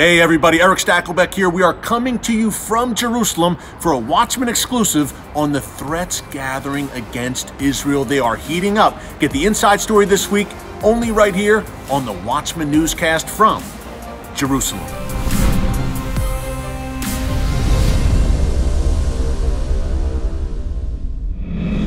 Hey everybody, Erick Stakelbeck here. We are coming to you from Jerusalem for a Watchman exclusive on the threats gathering against Israel. They are heating up. Get the inside story this week only right here on the Watchman newscast from Jerusalem.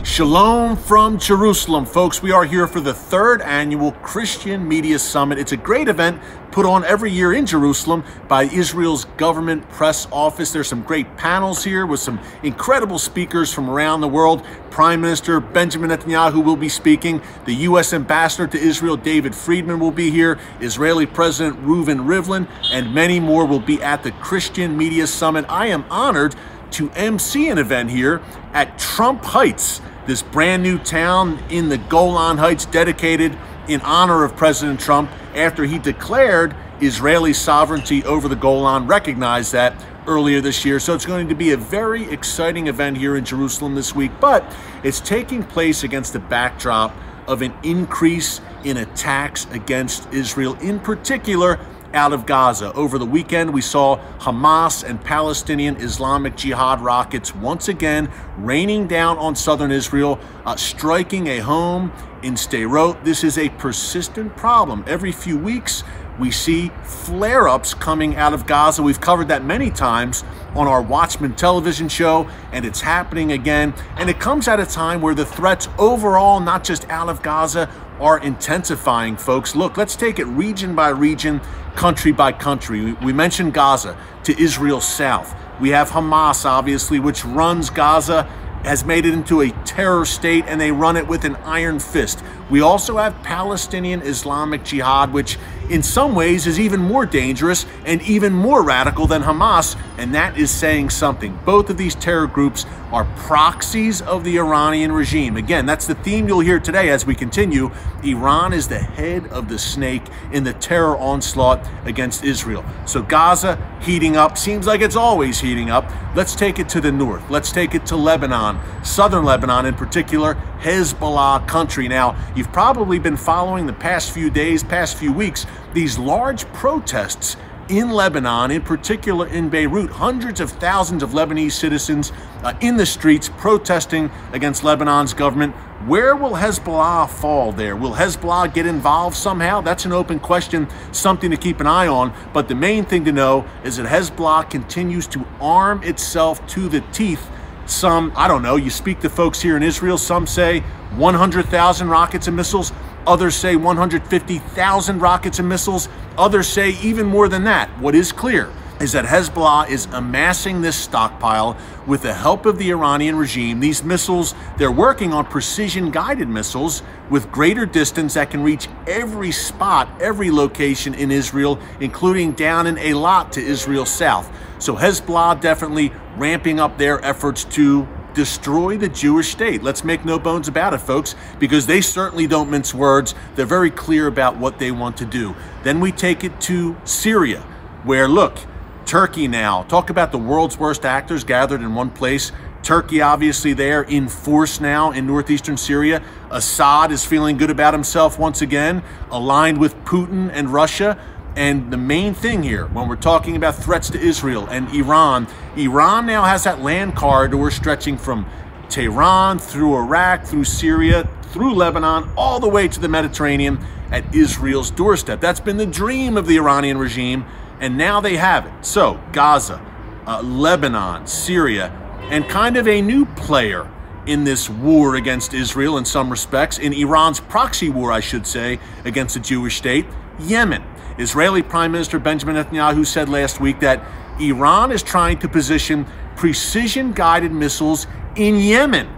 Shalom from Jerusalem, folks. We are here for the third annual Christian Media Summit. It's a great event put on every year in Jerusalem by Israel's government press office. There's some great panels here with some incredible speakers from around the world. Prime Minister Benjamin Netanyahu will be speaking. The U.S. Ambassador to Israel, David Friedman, will be here. Israeli President Reuven Rivlin, and many more will be at the Christian Media Summit. I am honored to MC an event here at Trump Heights this brand new town in the Golan Heights dedicated in honor of President Trump after he declared Israeli sovereignty over the Golan, recognized that earlier this year. So it's going to be a very exciting event here in Jerusalem this week, but it's taking place against the backdrop of an increase in attacks against Israel, in particular out of Gaza. Over the weekend, we saw Hamas and Palestinian Islamic Jihad rockets once again raining down on southern Israel, uh, striking a home in Sderot. This is a persistent problem. Every few weeks, we see flare ups coming out of Gaza. We've covered that many times on our Watchman television show, and it's happening again. And it comes at a time where the threats overall, not just out of Gaza, are intensifying, folks. Look, let's take it region by region, country by country. We mentioned Gaza to Israel's south. We have Hamas, obviously, which runs Gaza has made it into a terror state and they run it with an iron fist. We also have Palestinian Islamic Jihad, which in some ways is even more dangerous and even more radical than Hamas, and that is saying something. Both of these terror groups are proxies of the Iranian regime. Again, that's the theme you'll hear today as we continue. Iran is the head of the snake in the terror onslaught against Israel. So Gaza heating up, seems like it's always heating up. Let's take it to the north. Let's take it to Lebanon, southern Lebanon in particular, Hezbollah country. Now, you've probably been following the past few days, past few weeks, these large protests in Lebanon, in particular in Beirut, hundreds of thousands of Lebanese citizens uh, in the streets protesting against Lebanon's government. Where will Hezbollah fall there? Will Hezbollah get involved somehow? That's an open question, something to keep an eye on. But the main thing to know is that Hezbollah continues to arm itself to the teeth. Some, I don't know, you speak to folks here in Israel, some say 100,000 rockets and missiles. Others say 150,000 rockets and missiles. Others say even more than that. What is clear is that Hezbollah is amassing this stockpile with the help of the Iranian regime. These missiles, they're working on precision guided missiles with greater distance that can reach every spot, every location in Israel, including down in Eilat to Israel south. So Hezbollah definitely ramping up their efforts to destroy the Jewish state. Let's make no bones about it, folks, because they certainly don't mince words. They're very clear about what they want to do. Then we take it to Syria, where, look, Turkey now, talk about the world's worst actors gathered in one place. Turkey, obviously, there in force now in northeastern Syria. Assad is feeling good about himself once again, aligned with Putin and Russia. And the main thing here, when we're talking about threats to Israel and Iran, Iran now has that land corridor stretching from Tehran through Iraq, through Syria, through Lebanon, all the way to the Mediterranean at Israel's doorstep. That's been the dream of the Iranian regime, and now they have it. So, Gaza, uh, Lebanon, Syria, and kind of a new player in this war against Israel in some respects, in Iran's proxy war, I should say, against the Jewish state, Yemen. Israeli Prime Minister Benjamin Netanyahu said last week that Iran is trying to position precision guided missiles in Yemen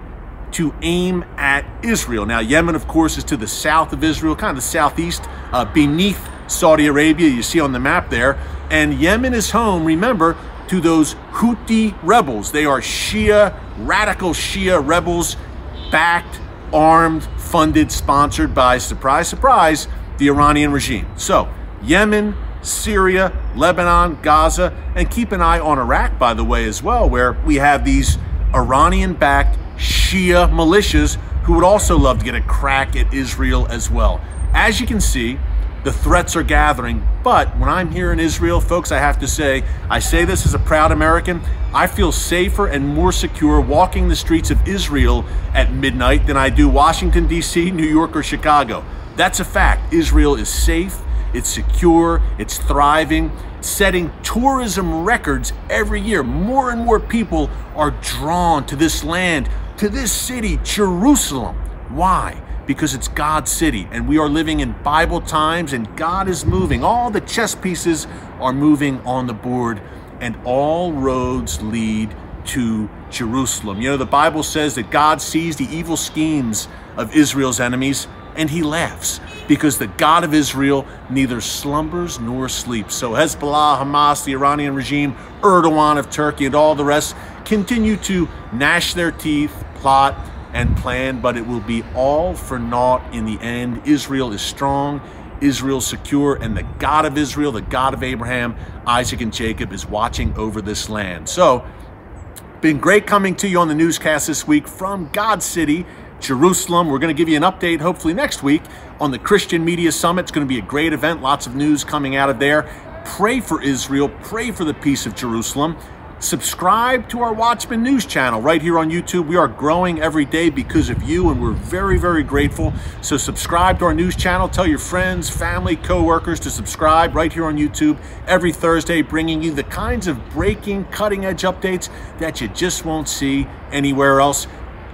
to aim at Israel. Now, Yemen, of course, is to the south of Israel, kind of the southeast, uh, beneath Saudi Arabia, you see on the map there. And Yemen is home, remember, to those Houthi rebels. They are Shia, radical Shia rebels, backed, armed, funded, sponsored by, surprise, surprise, the Iranian regime. So, Yemen, Syria, Lebanon, Gaza, and keep an eye on Iraq, by the way, as well, where we have these Iranian backed Shia militias who would also love to get a crack at Israel as well. As you can see, The threats are gathering, but when I'm here in Israel, folks, I have to say, I say this as a proud American, I feel safer and more secure walking the streets of Israel at midnight than I do Washington, D.C., New York, or Chicago. That's a fact. Israel is safe, it's secure, it's thriving, setting tourism records every year. More and more people are drawn to this land, to this city, Jerusalem. Why? Because it's God's city and we are living in Bible times and God is moving. All the chess pieces are moving on the board and all roads lead to Jerusalem. You know, the Bible says that God sees the evil schemes of Israel's enemies and he laughs because the God of Israel neither slumbers nor sleeps. So Hezbollah, Hamas, the Iranian regime, Erdogan of Turkey, and all the rest continue to gnash their teeth, plot, and plan, but it will be all for naught in the end. Israel is strong, Israel secure, and the God of Israel, the God of Abraham, Isaac, and Jacob is watching over this land. So, been great coming to you on the newscast this week from God City, Jerusalem. We're going to give you an update hopefully next week on the Christian Media Summit. It's going to be a great event, lots of news coming out of there. Pray for Israel, pray for the peace of Jerusalem. Subscribe to our Watchman News channel right here on YouTube. We are growing every day because of you, and we're very, very grateful. So subscribe to our news channel. Tell your friends, family, co-workers to subscribe right here on YouTube every Thursday, bringing you the kinds of breaking, cutting-edge updates that you just won't see anywhere else.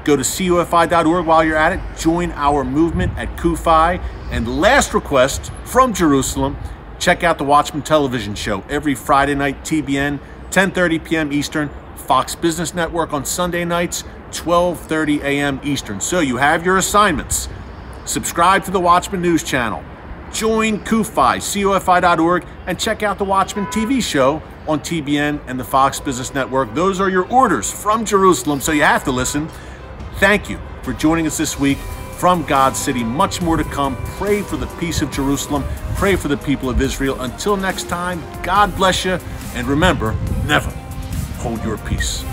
Go to CUFI.org while you're at it. Join our movement at CUFI. And last request from Jerusalem, check out the Watchman television show every Friday night, TBN 10:30 p.m. Eastern, Fox Business Network on Sunday nights, 12:30 a.m. Eastern. So you have your assignments. Subscribe to the Watchman News Channel. Join CUFI, CUFI.org, and check out the Watchman TV show on TBN and the Fox Business Network. Those are your orders from Jerusalem, so you have to listen. Thank you for joining us this week from God's city. Much more to come. Pray for the peace of Jerusalem. Pray for the people of Israel. Until next time, God bless you. And remember, never hold your peace.